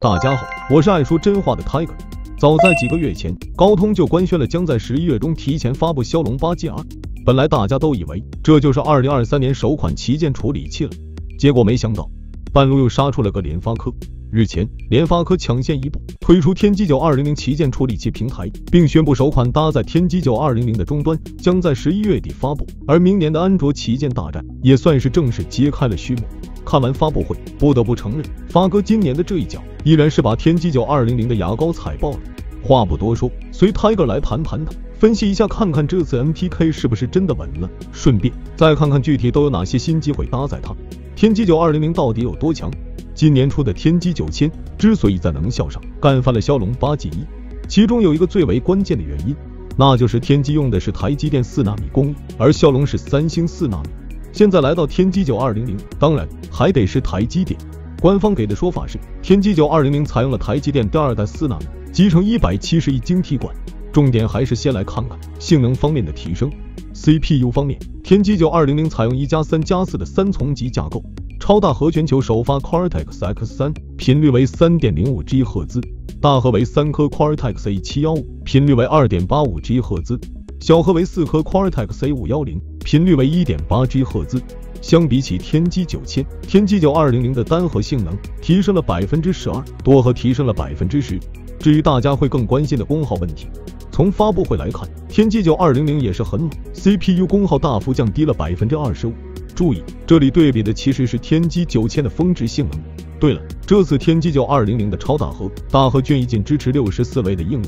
大家好，我是爱说真话的 Tiger。早在几个月前，高通就官宣了将在十一月中提前发布骁龙八 Gen 二。本来大家都以为这就是二零二三年首款旗舰处理器了，结果没想到半路又杀出了个联发科。日前，联发科抢先一步推出天玑九二零零旗舰处理器平台，并宣布首款搭载天玑九二零零的终端将在十一月底发布。而明年的安卓旗舰大战也算是正式揭开了序幕。看完发布会，不得不承认，发哥今年的这一脚依然是把天玑九二零零的牙膏踩爆了。话不多说，随 Tiger 来盘盘它，分析一下，看看这次 MPK 是不是真的稳了。顺便再看看具体都有哪些新机会搭载它。天玑九二零零到底有多强？今年初的天玑九千之所以在能效上干翻了骁龙八系一，其中有一个最为关键的原因，那就是天玑用的是台积电四纳米工艺，而骁龙是三星四纳米。现在来到天玑九二零零，当然还得是台积电。官方给的说法是，天玑九二零零采用了台积电第二代四纳米集成一百七十亿晶体管。重点还是先来看看性能方面的提升。CPU 方面，天玑九二零零采用一加三加四的三重级架构，超大核全球首发 Cortex X 三，频率为三点零五 G 赫兹，大核为三颗 Cortex A 七幺五，频率为二点八五 G 赫兹。小核为四颗 Cortex A 五幺零，频率为一点八 G 赫兹。相比起天玑九千，天玑九二零零的单核性能提升了百分之十二，多核提升了百分之十。至于大家会更关心的功耗问题，从发布会来看，天玑九二零零也是很猛，CPU 功耗大幅降低了百分之二十五。注意，这里对比的其实是天玑九千的峰值性能。对了，这次天玑九二零零的超大核、大核均已经支持六十四位的应用。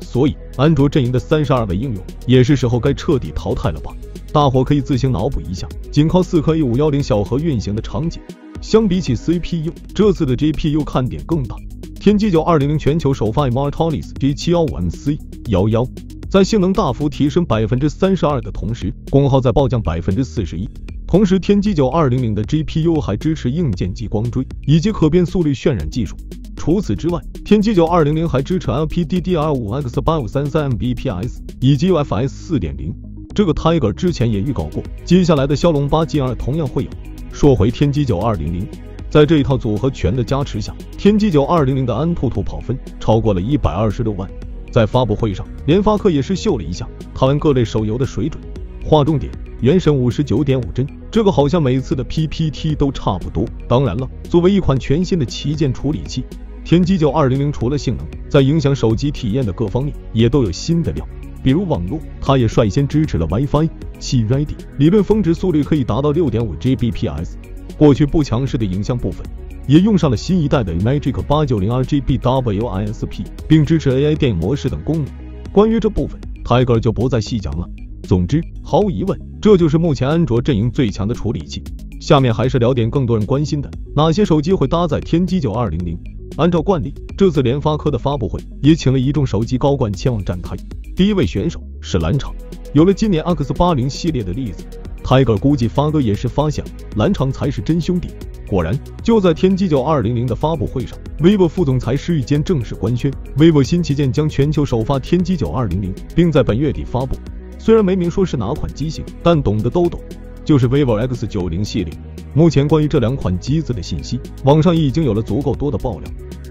所以，安卓阵营的三十二位应用也是时候该彻底淘汰了吧？大伙可以自行脑补一下，仅靠四颗 A 五幺零小核运行的场景，相比起 CPU，这次的 GPU 看点更大。天玑九二零零全球首发 Martonis G 七幺五 MC 幺幺，在性能大幅提升百分之三十二的同时，功耗在暴降百分之四十一。同时，天玑九二零零的 GPU 还支持硬件级光追以及可变速率渲染技术。除此之外，天玑九二零零还支持 LPDDR5X 八五三三 Mbps 以及 UFS 四点零。这个 Tiger 之前也预告过，接下来的骁龙八 Gen 二同样会有。说回天玑九二零零，在这一套组合拳的加持下，天玑九二零零的安兔兔跑分超过了一百二十六万。在发布会上，联发科也是秀了一下他们各类手游的水准。划重点，原神五十九点五帧，这个好像每次的 PPT 都差不多。当然了，作为一款全新的旗舰处理器。天玑九二零零除了性能，在影响手机体验的各方面也都有新的料，比如网络，它也率先支持了 WiFi 七 Ready，理论峰值速率可以达到六点五 Gbps。过去不强势的影像部分，也用上了新一代的 Magic 八九零 RGB WISP，并支持 AI 电影模式等功能。关于这部分，Tiger 就不再细讲了。总之，毫无疑问，这就是目前安卓阵营最强的处理器。下面还是聊点更多人关心的，哪些手机会搭载天玑九二零零？按照惯例，这次联发科的发布会也请了一众手机高管前往展台。第一位选手是蓝厂，有了今年 X 八零系列的例子，Tiger 估计发哥也是发现蓝厂才是真兄弟。果然，就在天玑九二零零的发布会上，vivo 副总裁施玉坚正式官宣，vivo 新旗舰将全球首发天玑九二零零，并在本月底发布。虽然没明说是哪款机型，但懂的都懂，就是 vivo X 九零系列。目前关于这两款机子的信息，网上已经有了足够多的爆料。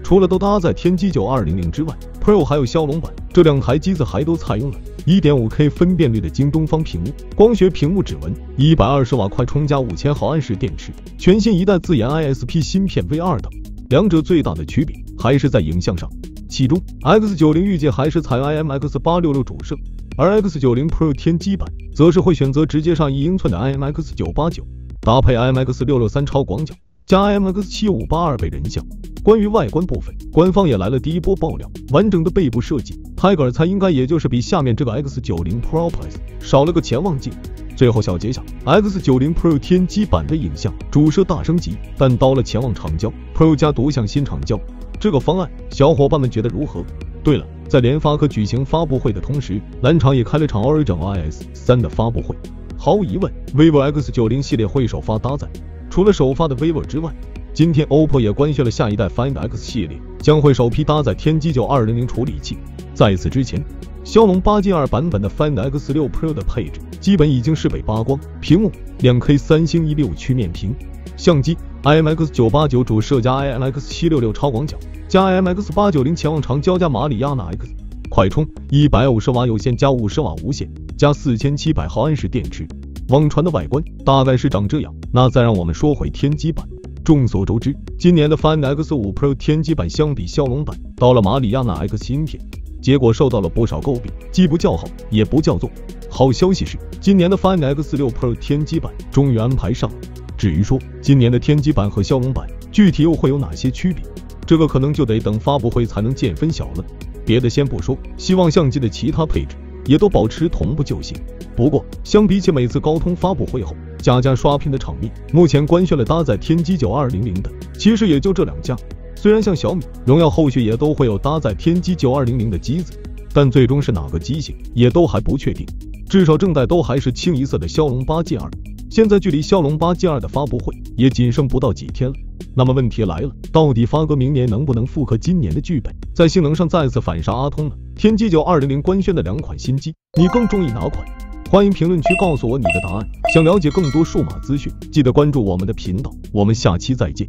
除了都搭载天玑九二零零之外，Pro 还有骁龙版这两台机子还都采用了 1.5K 分辨率的京东方屏幕、光学屏幕指纹、120瓦快充加五千毫安时电池、全新一代自研 ISP 芯片 V 二等。两者最大的区别还是在影像上，其中 X 九零预计还是采用 IMX 八六六主摄，而 X 九零 Pro 天玑版则是会选择直接上一英寸的 IMX 九八九。搭配 IMX 六六三超广角加 IMX 七五八二倍人像。关于外观部分，官方也来了第一波爆料。完整的背部设计，Tiger 猜应该也就是比下面这个 X 九零 Pro Plus 少了个潜望镜。最后小结下，X 九零 Pro 天玑版的影像主摄大升级，但刀了潜望长焦，Pro 加独享新长焦。这个方案，小伙伴们觉得如何？对了，在联发科举行发布会的同时，蓝厂也开了场 Origin OS 三的发布会。毫无疑问，vivo X 九零系列会首发搭载。除了首发的 vivo 之外，今天 OPPO 也官宣了下一代 Find X 系列将会首批搭载天玑九二零零处理器。在此之前，骁龙八 Gen 2版本的 Find X6 Pro 的配置基本已经是被扒光，屏幕两 K 三星一六曲面屏，相机 IMX 九八九主摄加 IMX 七六六超广角加 IMX 八九零潜望长焦加马里亚纳 X，快充一百五十瓦有线加五十瓦无线加四千七百毫安时电池。网传的外观大概是长这样。那再让我们说回天玑版。众所周知，今年的 Find X5 Pro 天玑版相比骁龙版到了马里亚纳 X 芯片，结果受到了不少诟病，既不叫好，也不叫座。好消息是，今年的 Find X6 Pro 天玑版终于安排上了。至于说今年的天玑版和骁龙版具体又会有哪些区别，这个可能就得等发布会才能见分晓了。别的先不说，希望相机的其他配置也都保持同步就行。不过，相比起每次高通发布会后家家刷屏的场面，目前官宣了搭载天玑九二零零的，其实也就这两家。虽然像小米、荣耀后续也都会有搭载天玑九二零零的机子，但最终是哪个机型也都还不确定。至少正代都还是清一色的骁龙八 Gen 二。现在距离骁龙八 Gen 二的发布会也仅剩不到几天了。那么问题来了，到底发哥明年能不能复刻今年的剧本，在性能上再次反杀阿通呢？天玑九二零零官宣的两款新机，你更中意哪款？欢迎评论区告诉我你的答案。想了解更多数码资讯，记得关注我们的频道。我们下期再见。